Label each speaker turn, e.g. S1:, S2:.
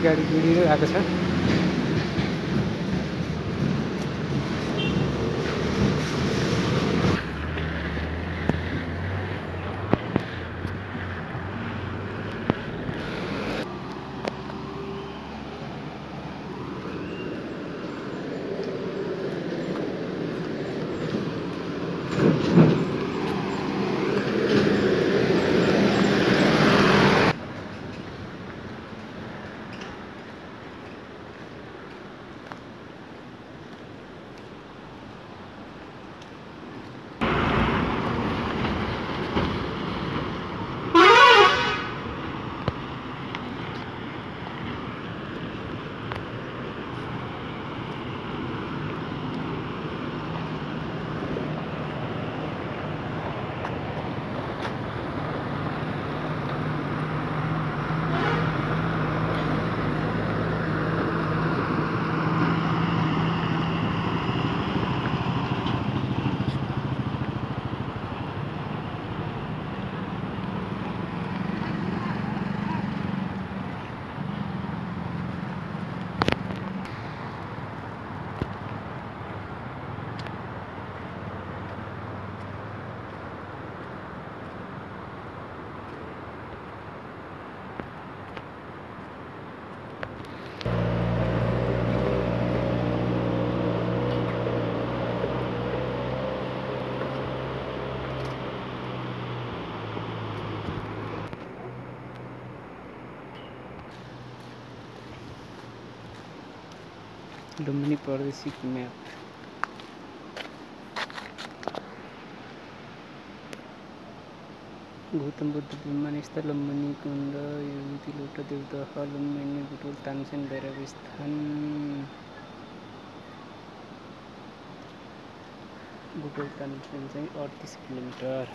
S1: गाडी आएको छ लुम्बिनी प्रादेशिक म्याप गौतम बुद्ध विमानस्थल लुम्बिनी कुण्ड युवती लोटा देवदह लुम्बिनी बुटोल तानसेन भैरव स्थान बुटोल तानसेन चाहिँ अडतिस किलोमिटर